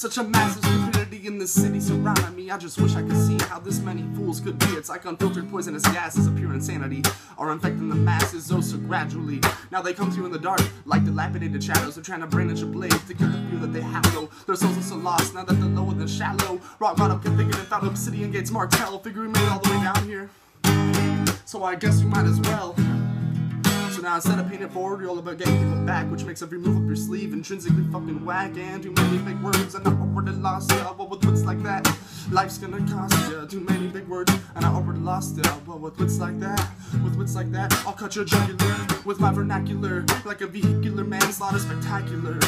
Such a massive stupidity in this city surrounding me. I just wish I could see how this many fools could be. It's like unfiltered poisonous gases of pure insanity are infecting the masses oh so gradually. Now they come to you in the dark, like dilapidated shadows. They're trying to brandish a blade to kill the fear that they have, though. Their souls are so lost now that they're lower than shallow. Rock bottom configured and found obsidian gates martell. Figure we made it all the way down here. So I guess you might as well. So now instead of paying it forward, you're all about getting people back, which makes every move up your sleeve intrinsically fucking whack. And too many big words, and I already lost ya. What with wits like that? Life's gonna cost ya. Too many big words, and I already lost ya. What with wits like that? With wits like that, I'll cut your jugular with my vernacular, like a vehicular manslaughter spectacular.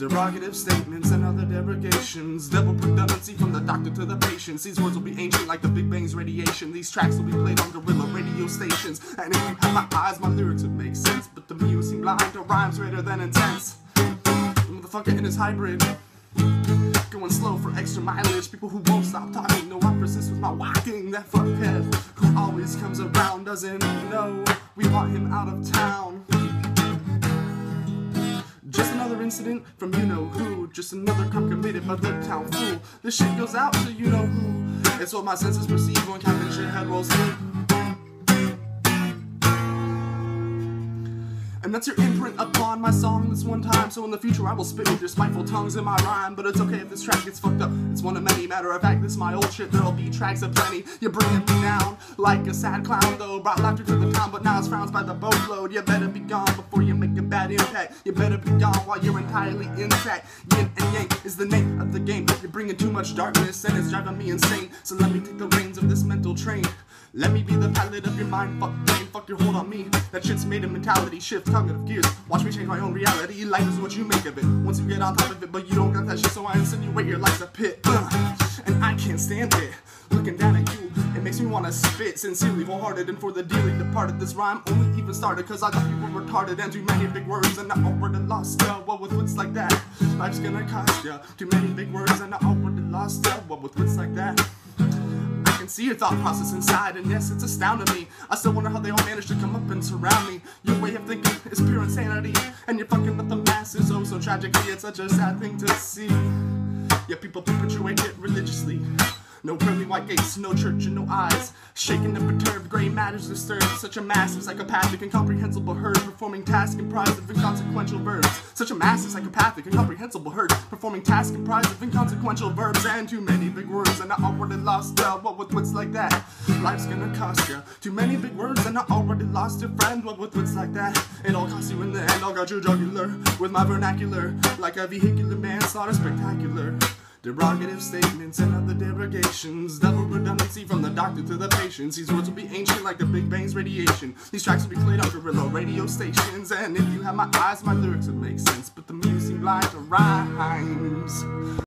Derogative statements and other derogations. Double redundancy from the doctor to the patient. These words will be ancient like the Big Bang's radiation. These tracks will be played on guerrilla radio stations. And if you have my eyes, my lyrics would make sense. But the you seem blind to rhymes greater than intense. The motherfucker in his hybrid. Going slow for extra mileage. People who won't stop talking. No, I persist with my walking. That fuckhead who always comes around doesn't know we want him out of town. Just another incident from you know who. Just another crime committed by the town fool. This shit goes out to you know who. It's what my senses perceive when Captain Shithead rolls through. And that's your imprint upon my song this one time. So in the future I will spit with your spiteful tongues in my rhyme. But it's okay if this track gets fucked up. It's one of many. Matter of fact, this my old shit. There'll be tracks aplenty. You're bringing me down like a sad clown, though. Brought laughter to the town, but now it's frowns by the boatload. You better be gone before you make a bad impact. You better be gone while you're entirely intact. Yin and yang is the name of the game. You're bringing too much darkness and it's driving me insane. So let me take the reins of this mental train. Let me be the pilot of your mind, fuck fuck your hold on me. That shit's made a mentality shift, cognitive gears. Watch me change my own reality. Life is what you make of it. Once you get on top of it, but you don't got that shit, so I insinuate your life's a pit. Uh, and I can't stand it. Looking down at you, it makes me wanna spit. Sincerely, wholehearted, and for the dearly departed. This rhyme only even started cause I thought you were retarded and too many big words, and I already lost ya. What with wits like that? Life's gonna cost ya. Too many big words, and I already lost ya. What with wits like that? See your thought process inside, and yes, it's astounding me. I still wonder how they all managed to come up and surround me. Your way of thinking is pure insanity, and you're fucking with the masses. Oh, so tragically, it's such a sad thing to see. Yeah, people perpetuate it religiously. No pearly white gates, no church, and no eyes. Shaken and perturbed, gray matters disturbed. Such a massive, psychopathic, incomprehensible herd performing tasks comprised of inconsequential verbs. Such a massive, psychopathic, incomprehensible herd performing tasks comprised of inconsequential verbs and too many big words. And I already lost ya. What with wits like that? Life's gonna cost ya. Too many big words, and I already lost a friend. What with wits like that? It all costs you in the end. I'll got your jugular with my vernacular, like a vehicular manslaughter spectacular. Derogative statements and other derogations. Double redundancy from the doctor to the patients. These words will be ancient like the Big Bang's radiation. These tracks will be played on guerrilla radio stations. And if you have my eyes, my lyrics would make sense. But the music blind to rhymes.